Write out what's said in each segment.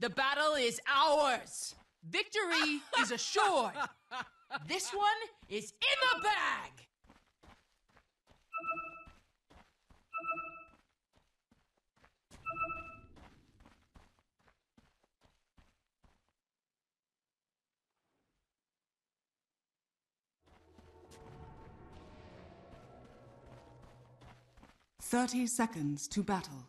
The battle is ours. Victory is assured. This one is in the bag. Thirty seconds to battle.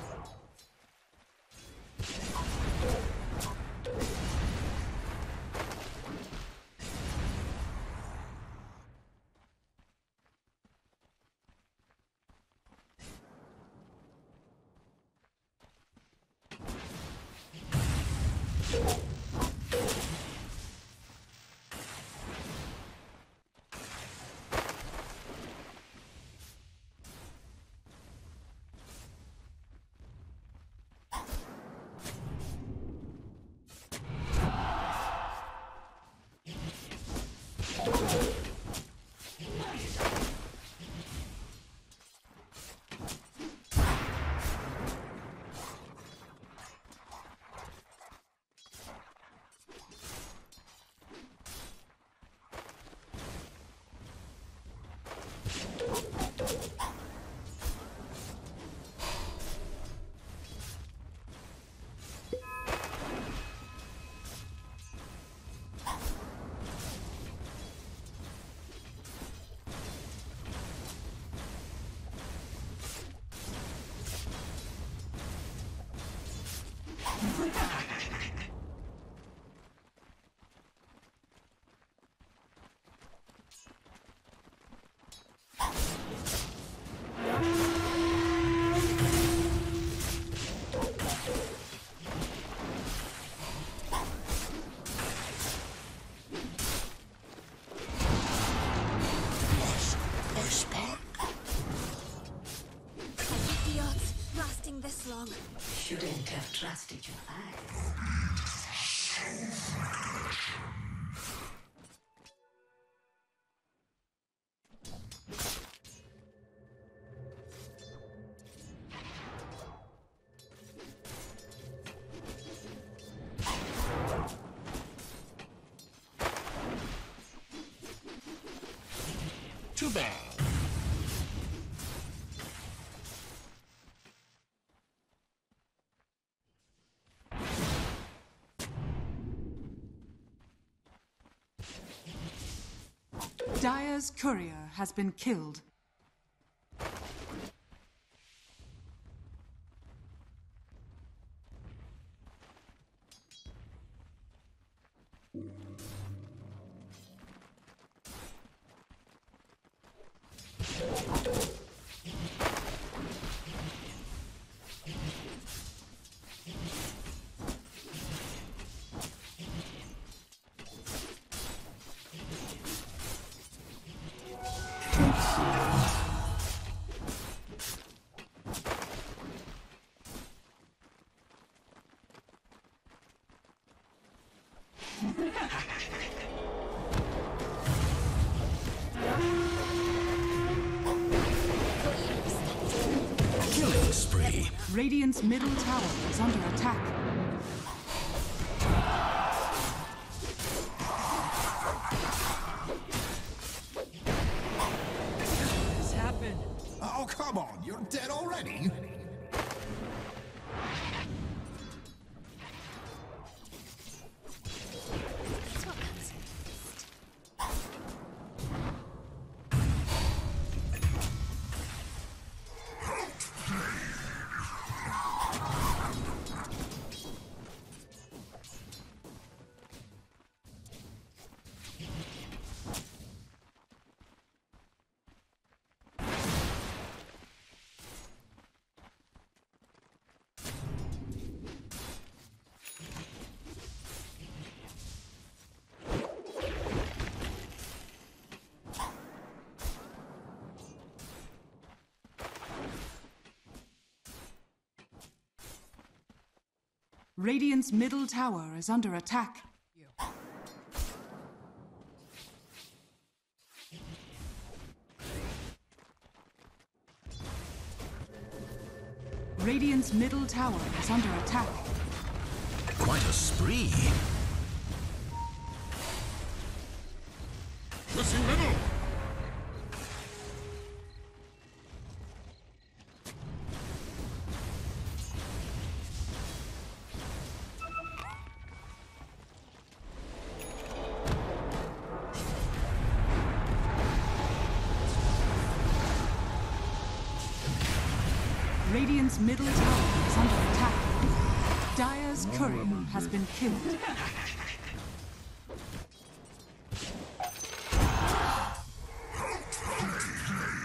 Bad. Dire's courier has been killed. Radiant's middle tower is under attack. Radiant's middle tower is under attack. Quite a spree.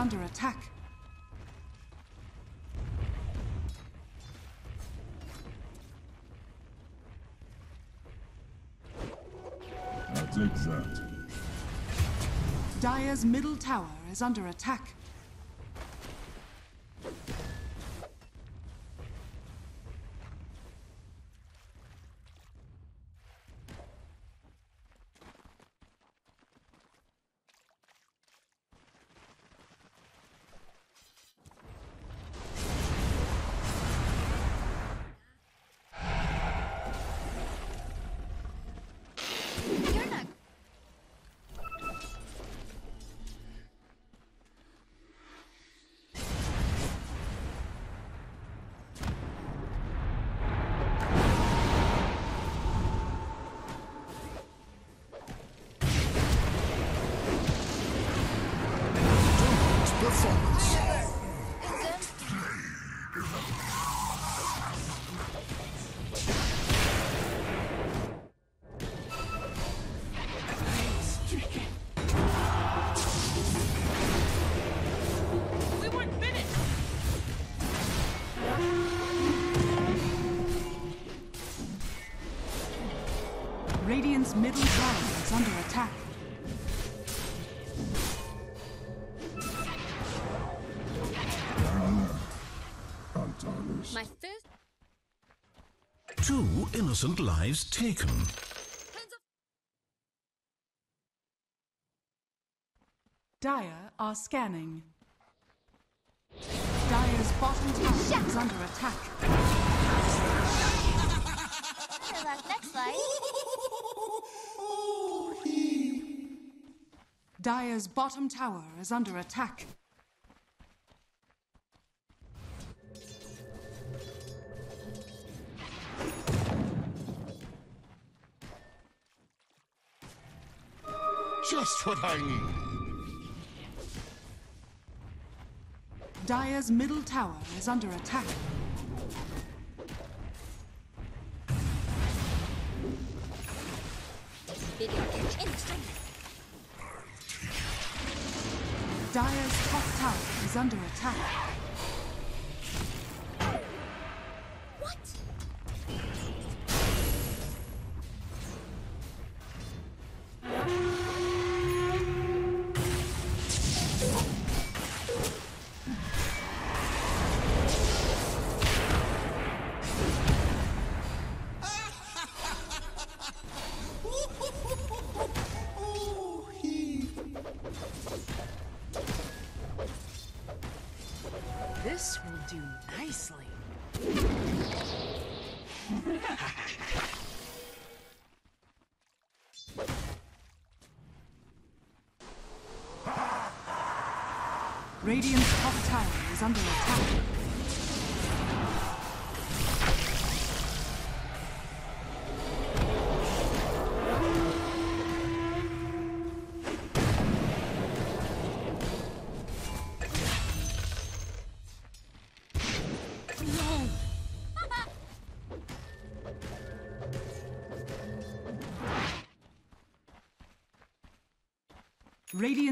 Under attack. I'll take that. Dire's middle tower is under attack. Innocent lives taken. Hands up. Dire are scanning. Dire's bottom tower is under attack. Better luck next fight. Dire's bottom tower is under attack. Just what I need. Dire's middle tower is under attack. Dire's top tower is under attack. This will do nicely. Radiant's top tower is under attack.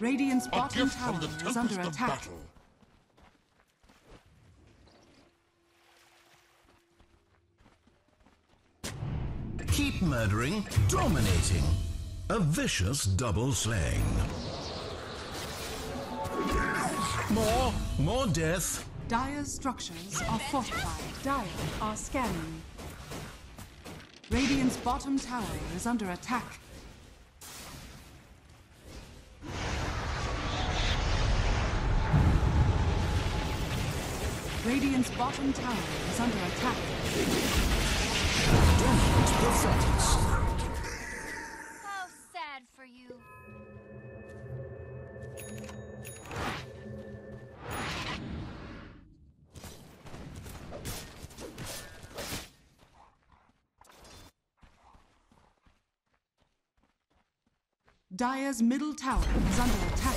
Radiant's bottom tower is under attack. Keep murdering, dominating. A vicious double slaying. More, more death. Dire's structures are fortified. Dire are scanning. Radiant's bottom tower is under attack. Radiant's bottom tower is under attack. Dominant performance. How sad for you. Dire's middle tower is under attack.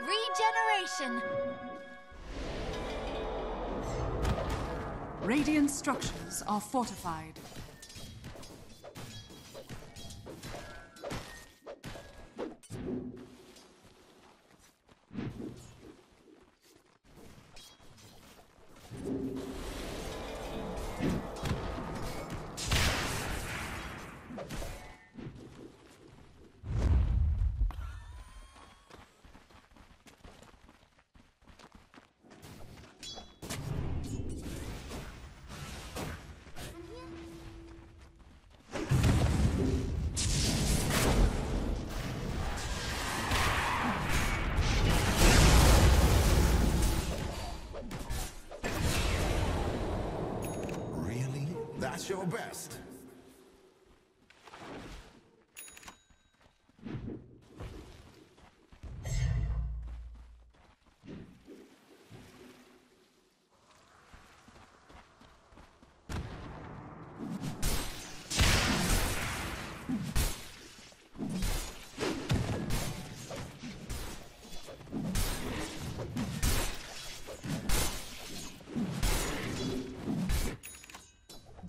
Regeneration. Radiant structures are fortified. That's your best?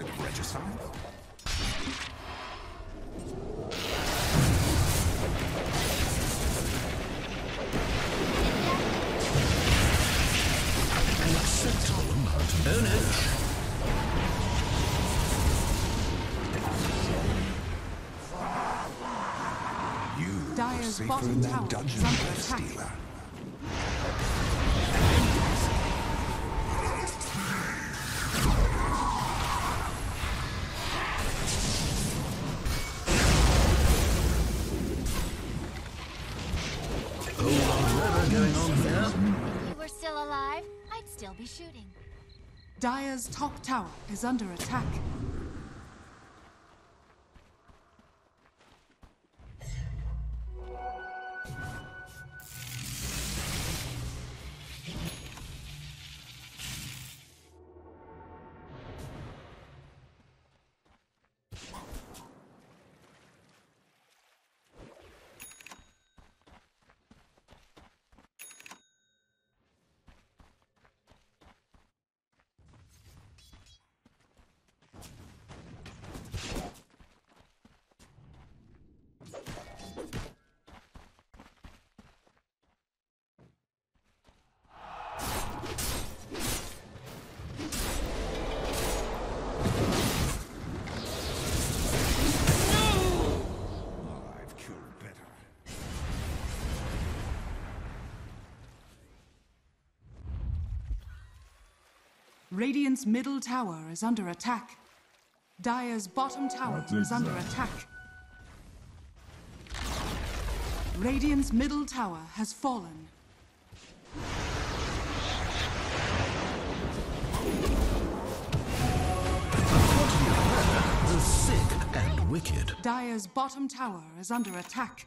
Opposite of regicide? Acceptable amount. It. You Dire's safer bottom in that dungeon, is under I'd still be shooting. Dire's top tower is under attack. Radiant's middle tower is under attack. Dire's bottom tower I'll is take under attack. Radiant's middle tower has fallen. The sick and wicked. Dire's bottom tower is under attack.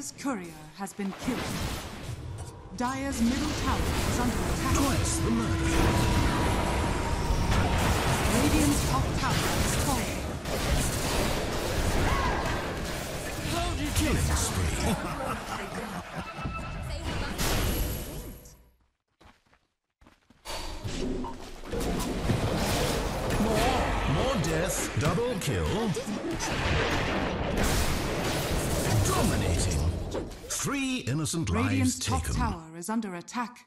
Dire's courier has been killed. Dire's middle tower is under attack. Twice the murder. Radiant's top tower is falling. Killing spree. Say hello. More, more death, double kill. Dominating. Three innocent lives Radiant's top tower is under attack.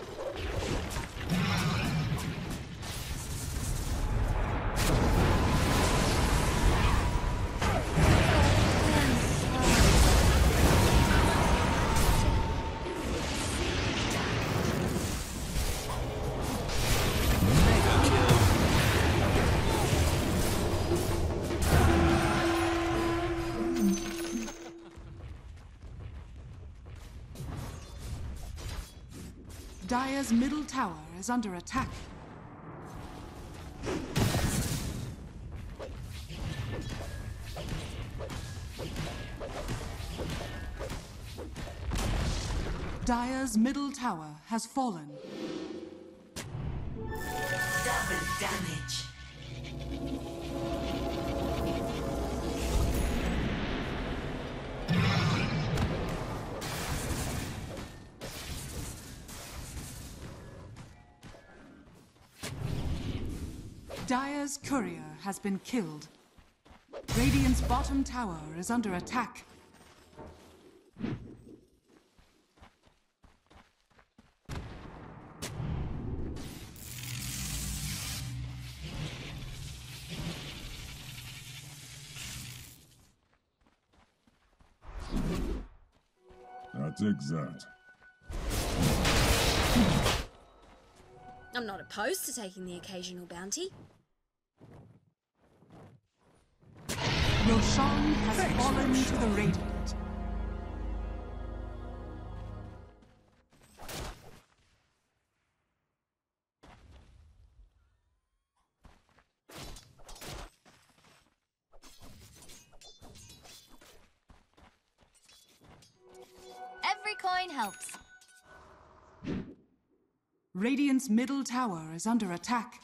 Dire's middle tower is under attack. Dire's middle tower has fallen. Double damage. Dire's courier has been killed. Radiant's bottom tower is under attack. I take that. I'm not opposed to taking the occasional bounty. Roshan has fallen to the Radiant. Every coin helps. Radiant's middle tower is under attack.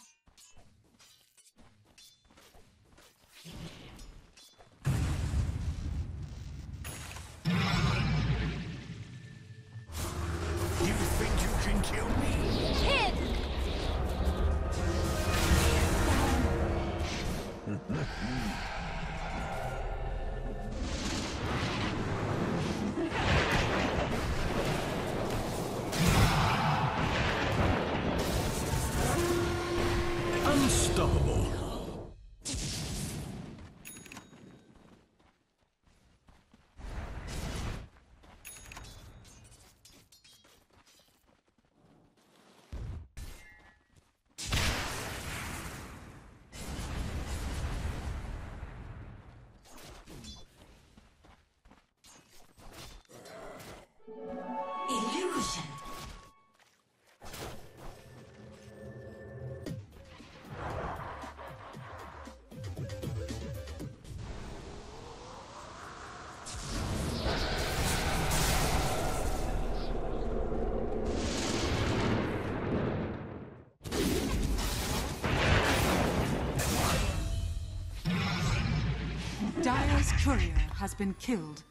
Courier has been killed.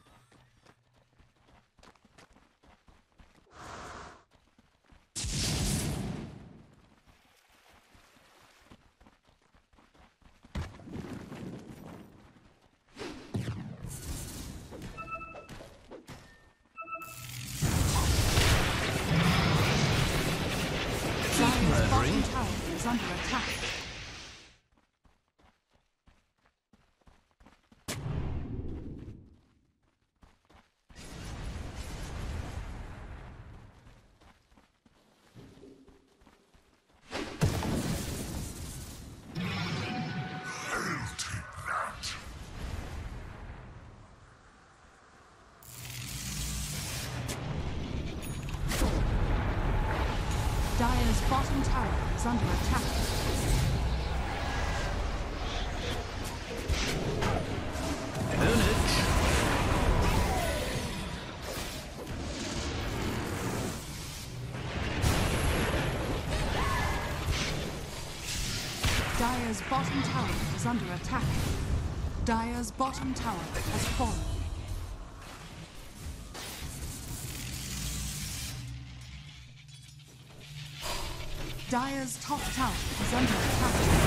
Dire's bottom tower is under attack. Bottom tower is under attack. Dire's bottom tower has fallen. Dire's top tower is under attack.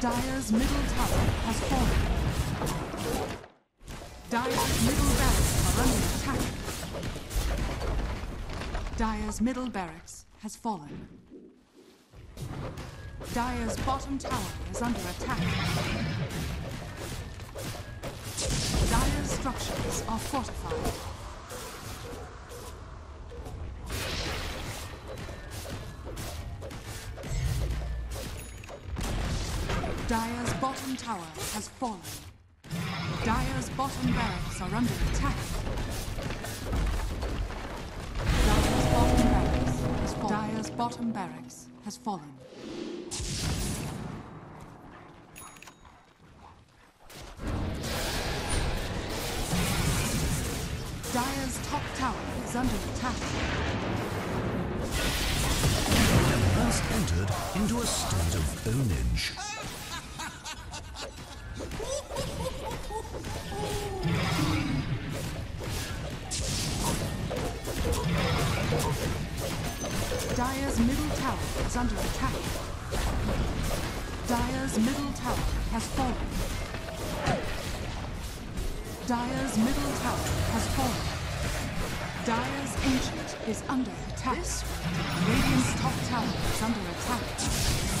Dire's middle tower has fallen. Dire's middle barracks are under attack. Dire's middle barracks has fallen. Dire's bottom tower is under attack. Dire's structures are fortified. Tower has fallen. Dire's bottom barracks are under attack. Dire's bottom barracks has fallen. Dire's bottom barracks has fallen. Dire's top tower is under attack. First entered into a state of ownage. Dire's middle tower is under attack. Dire's middle tower has fallen. Dire's middle tower has fallen. Dire's ancient is under attack. Radiant's top tower is under attack.